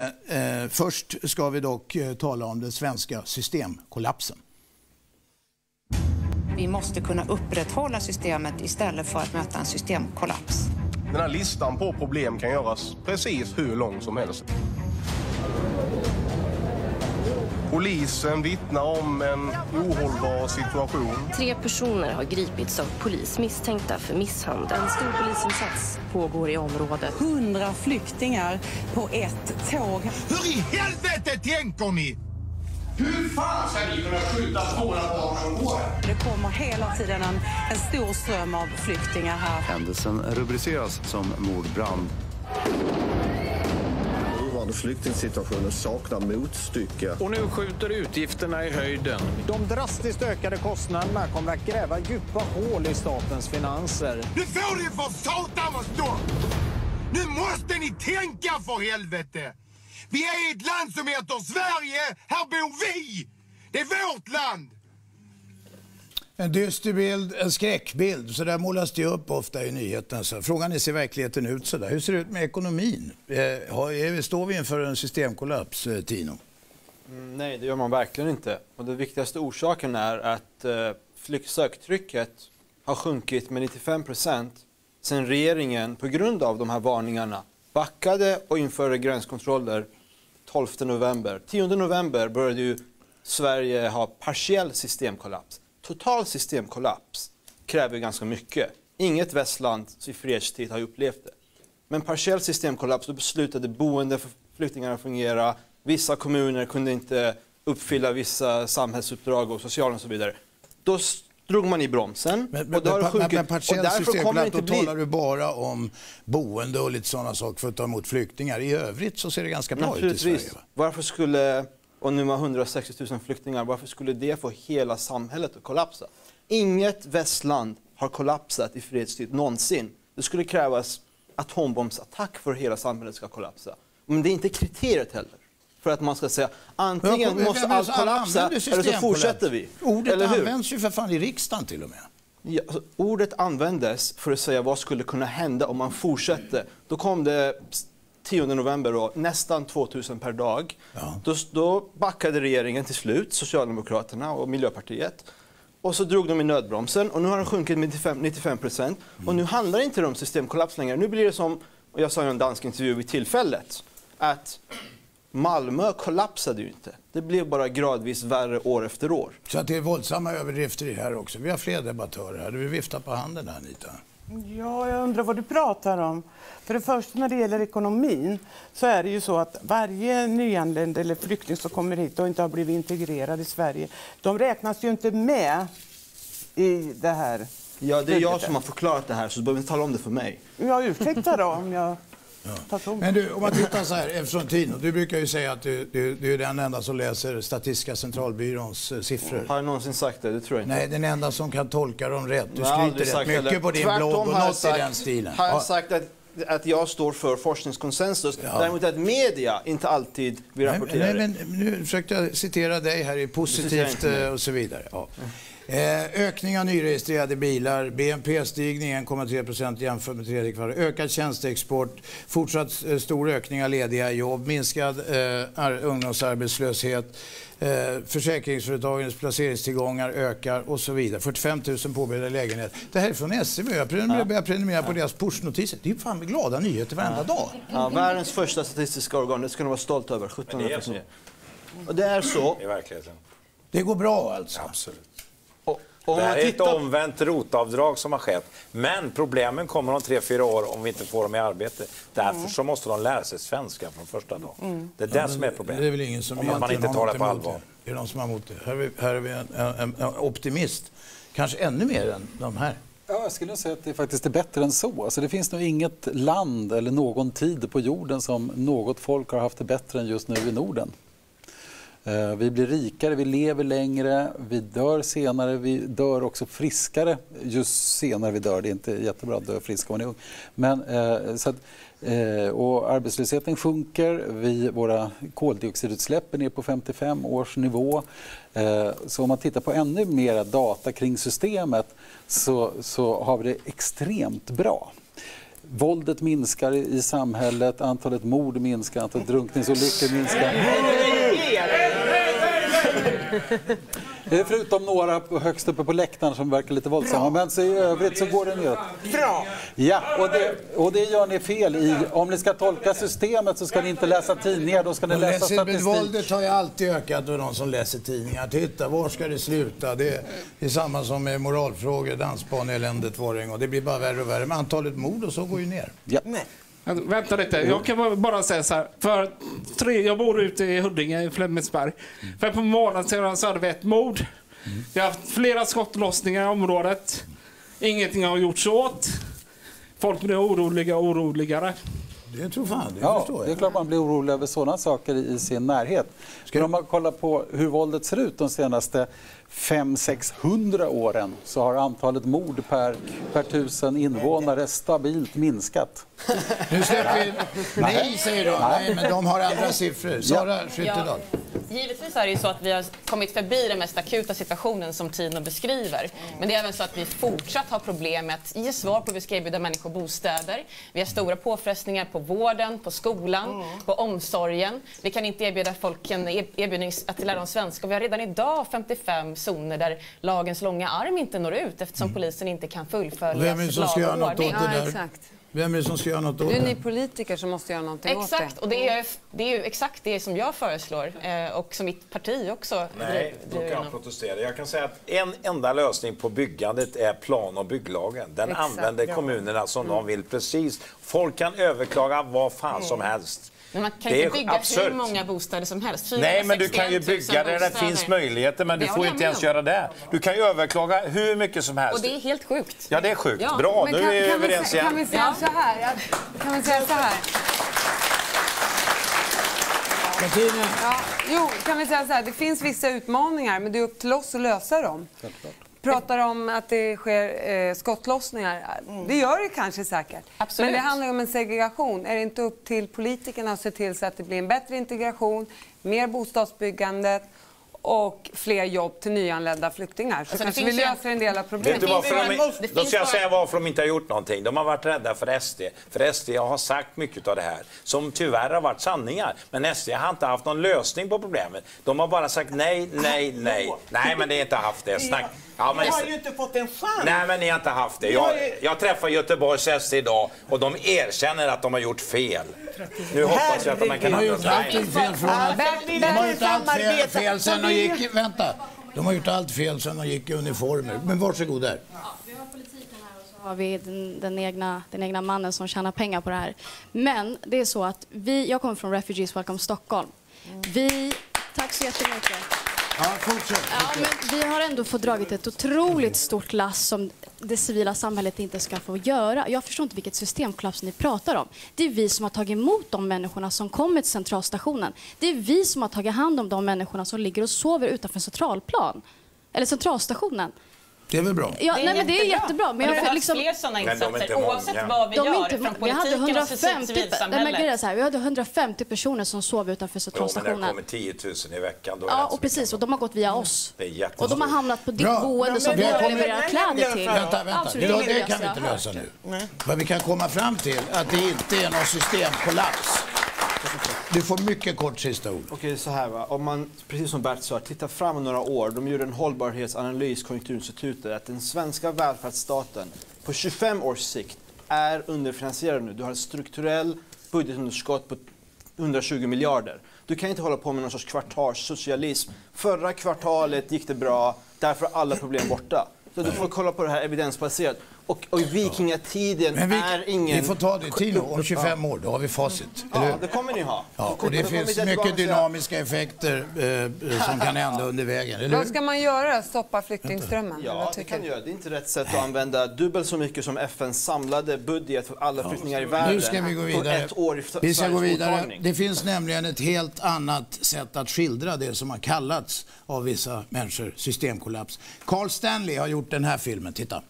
Eh, först ska vi dock eh, tala om den svenska systemkollapsen. Vi måste kunna upprätthålla systemet istället för att möta en systemkollaps. Den här listan på problem kan göras precis hur lång som helst. Polisen vittnar om en ohållbar situation. Tre personer har gripits av polis misstänkta för misshandel. En stor polisinsats pågår i området. Hundra flyktingar på ett tåg. Hur i helvete tänker ni? Hur fan ska ni kunna skjuta 200 barn om året? Det kommer hela tiden en, en stor ström av flyktingar här. Händelsen rubriceras som mordbrand. Flyktingsituationen saknar motstycke. Och nu skjuter utgifterna i höjden. De drastiskt ökade kostnaderna kommer att gräva djupa hål i statens finanser. Nu får ni för satan vara stopp! Nu måste ni tänka för helvete! Vi är ett land som heter Sverige. Här bor vi! Det är vårt land! En dyster bild, en skräckbild. Så där målas det upp ofta i nyheterna. Så frågan är, ser verkligheten ut så där? Hur ser det ut med ekonomin? Eh, står vi inför en systemkollaps, eh, Tino? Mm, nej, det gör man verkligen inte. Och den viktigaste orsaken är att eh, söktrycket har sjunkit med 95 procent sen regeringen på grund av de här varningarna backade och införde gränskontroller 12 november. 10 november började ju Sverige ha partiell systemkollaps. Total systemkollaps kräver ganska mycket. Inget västland i fredstid har upplevt det. Men partiell systemkollaps, då beslutade boende för flyktingarna fungera. Vissa kommuner kunde inte uppfylla vissa samhällsuppdrag och sociala och så vidare. Då drog man i bromsen. Men, och, då men, men partiell systemkollaps, då bli... talar du bara om boende och lite sådana saker för att ta emot flyktingar. I övrigt så ser det ganska bra ut i Sverige. Va? Varför skulle, och nu med 160 000 flyktingar, varför skulle det få hela samhället att kollapsa? Inget västland har kollapsat i fredstid någonsin. Det skulle krävas atombombsattack för att hela samhället ska kollapsa. Men det är inte kriteriet heller för att man ska säga antingen men, måste allt kollapsa eller så fortsätter vi. Ordet eller hur? används ju för fan i riksdagen till och med. Ja, alltså, ordet användes för att säga vad skulle kunna hända om man fortsätter. Då kom det 10 november då, nästan 2000 per dag. Ja. Då, då backade regeringen till slut, Socialdemokraterna och Miljöpartiet. Och så drog de i nödbromsen och nu har den sjunkit med 95 procent. Mm. Och nu handlar det inte om systemkollaps längre. Nu blir det som, och jag sa i en dansk intervju vid tillfället, att Malmö kollapsade ju inte. Det blev bara gradvis värre år efter år. Så att det är våldsamma överdrifter i det här också. Vi har fler debattörer här. Du vill vifta på handen här, Anita. Ja, jag undrar vad du pratar om. För det första när det gäller ekonomin så är det ju så att varje nyanländ eller flykting som kommer hit och inte har blivit integrerad i Sverige, de räknas ju inte med i det här. Ja, det är jag som har förklarat det här så du behöver inte tala om det för mig. Ja, ursäkta då om jag Ja. Men du, om man tittar så här, eftersom Tino, du brukar ju säga att du, du, du, är den enda som läser Statistiska centralbyråns eh, siffror. Har jag någonsin sagt det? Det tror jag inte. Nej, den enda som kan tolka dem rätt. Du skryter rätt mycket eller. på din Tvärtom blogg och något sagt, i den stilen. har jag sagt att att jag står för forskningskonsensus. Ja. Däremot att media inte alltid vill rapportera nej, men, men, Nu försökte jag citera dig här i positivt eh, och så vidare. Ja. Eh, ökning av nyregistrerade bilar, BNP-stigning 1,3 procent jämfört med tredje kvartalet, ökad tjänsteexport, fortsatt eh, stor ökning av lediga jobb, minskad eh, ungdomsarbetslöshet, eh, försäkringsföretagens placeringstillgångar ökar och så vidare. 45 000 påbörjade lägenheter. Det här är från SCB. Jag prenumererar, börjar prenumerera på deras pushnotiser. Det är fan glada nyheter varenda dag. Ja, världens första statistiska organ, det ska ni vara stolt över. 1700 Och det är så. Verkligheten. Det går bra alltså? Absolut. Om det här är ett omvänt rotavdrag som har skett. Men problemen kommer om tre, fyra år om vi inte får dem i arbete. Därför mm. så måste de lära sig svenska från första dagen. Mm. Det är det ja, som är problemet. Det är väl ingen som om man inte tar det på allvar. Det. det är de som har emot det. Här är vi, här är vi en, en, en, optimist. Kanske ännu mer än de här. Ja, jag skulle säga att det faktiskt är bättre än så. Alltså det finns nog inget land eller någon tid på jorden som något folk har haft det bättre än just nu i Norden. Eh, vi blir rikare, vi lever längre, vi dör senare, vi dör också friskare ju senare vi dör. Det är inte jättebra att dö frisk om man är ung. Men, eh, så att, eh, och arbetslösheten sjunker, vi, våra koldioxidutsläpp är ner på 55 års nivå. Så om man tittar på ännu mer data kring systemet så, så har vi det extremt bra. Våldet minskar i samhället, antalet mord minskar, antalet drunkningsolyckor minskar. Det är Förutom några på- högst uppe på läktaren som verkar lite våldsamma. Men så i övrigt så går det neråt. Bra! Ja, och det, och det gör ni fel i. Om ni ska tolka systemet så ska ni inte läsa tidningar, då ska ni läsa statistik. Våldet har ju alltid ökat och de som läser tidningar. Titta, var ska det sluta? Det är, det är samma som med moralfrågor, dansbaneeländet var det en gång. Det blir bara värre och värre. Men antalet mord och så går ju ner. Ja. Alltså, Vänta lite, jag kan bara- säga så här. För tre, jag bor ute i Huddinge i Flemingsberg. För ett par månader sedan så hade vi ett mord. Vi har haft flera skottlossningar i området. Ingenting har gjorts åt. Folk blir oroliga och oroligare. Det tror fan, det Ja, förstår det är jag. klart man blir orolig över sådana saker i sin närhet. Ska om man kollar på hur våldet ser ut de senaste 500-600 åren så har antalet mord per, per tusen invånare stabilt minskat. Nu släpper vi... Nej, säger de. Nej, men de har andra siffror. Sara Skyttedal. Givetvis är det ju så att vi har kommit förbi den mest akuta situationen som Tino beskriver. Men det är även så att vi fortsatt har problem med att ge svar på hur vi ska erbjuda människor bostäder. Vi har stora påfrestningar på vården, på skolan, på omsorgen. Vi kan inte erbjuda folk en er- erbjudning att lära dem svenska. Och vi har redan idag 55 zoner där lagens långa arm inte når ut eftersom polisen inte kan fullfölja lag göra och ordning. det där? Vem är det som ska göra något åt Det är ni politiker som måste göra någonting åt det. Exakt, och det är, det är ju exakt det som jag föreslår eh, och som mitt parti också Nej, då kan jag protestera. Jag kan säga att en enda lösning på byggandet är plan och bygglagen. Den Exakt, använder ja. kommunerna som de vill precis. Folk kan överklaga vad fan som helst. Men man kan Det är inte bygga absurt. hur många bostäder som helst. Nej, men du kan ju 461 000 bygga där det finns möjligheter, men du Det får inte ens om. göra det. Du kan ju överklaga hur mycket som helst. Och det är helt sjukt. Ja, det är sjukt. Ja. Bra, Men nu kan, är vi överens igen. kan vi säga så här? Kan vi säga så här? Ja, jo, kan vi säga så här? Det finns vissa utmaningar, men det är upp till oss att lösa dem. Pratar om att det sker eh, skottlossningar. Det gör det kanske säkert. Absolut. Men det handlar ju om en segregation. Är det inte upp till politikerna att se till så att det blir en bättre integration, mer bostadsbyggande och fler jobb till nyanlända flyktingar? Så Alltså, det kanske vi löser en del av Vet problemet. du varför de, Det då ska jag säga varför de inte har gjort någonting. De har varit rädda för SD. För SD har sagt mycket av det här, som tyvärr har varit sanningar. Men SD har inte haft någon lösning på problemet. De har bara sagt nej, nej, nej. Nej, men ni har inte haft det. Snack. Ja, men... Ni har ju inte fått en chans. Nej, men ni har inte haft det. Jag, jag träffar Göteborgs SD idag och de erkänner att de har gjort fel. Nu hoppas jag att de kan De har. Bertil, De har gjort allt fel, fel sen Gick... Vänta. De har gjort allt fel sen de gick i uniformer. Men varsågod där. har vi den, den, egna, den egna mannen som tjänar pengar på det här. Men det är så att vi, jag kommer från Refugees Welcome Stockholm. Vi, tack så jättemycket. Ja, fortsätt. Ja, men vi har ändå fått dragit ett otroligt stort lass som det civila samhället inte ska få göra. Jag förstår inte vilket systemkollaps ni pratar om. Det är vi som har tagit emot de människorna som kommer till centralstationen. Det är vi som har tagit hand om de människorna som ligger och sover utanför centralplan. Eller centralstationen. Det är väl bra? Ja, nej, men det är jättebra. Men Men det jag, behövs liksom, fler sådana Men är insatser många. oavsett vad vi de gör inte, från vi hade politiken och 150, nej, men så här, vi hade 150 personer som sov utanför men det centralstationen. kommer 10 000 i veckan. Då är det Ja, och precis. Och de har gått via oss. Det är. Och de har hamnat på ditt Bra. boende som Vi har levererar kläder till. Vänta, vänta. Absolut, Det, det det jag kan vi inte lösa nu. Vad vi kan komma fram till att det inte är någon systemkollaps. Du får mycket kort sista ord. Okej, så här va. Om man, precis som Bert sa, tittar fram några år. De gjorde en hållbarhetsanalys, Konjunkturinstitutet, att den svenska välfärdsstaten på 25 års sikt är underfinansierad nu. Du har ett strukturell budgetunderskott på 120 miljarder. Du kan inte hålla på med någon sorts kvartalssocialism. Förra kvartalet gick det bra, därför är alla problem borta. Så du får kolla på det här evidensbaserat. Och, och i vikingatiden Men vi, är ingen... vi får ta det, Tino, om 25 år, då har vi facit. eller Ja, det kommer ni ha. Ja, och det finns mycket dynamiska effekter eh, som kan hända under vägen, eller Vad ska man göra? Stoppa flyktingströmmen? Ja, det kan du? göra. Det är inte rätt sätt att använda dubbelt så mycket som FNs samlade budget för alla flyktingar i världen. Nu ska vi gå på vidare. ett år i Vi ska gå vidare. Det finns nämligen ett helt annat sätt att skildra det som har kallats av vissa människor systemkollaps. Carl Stanley har gjort den här filmen. Titta.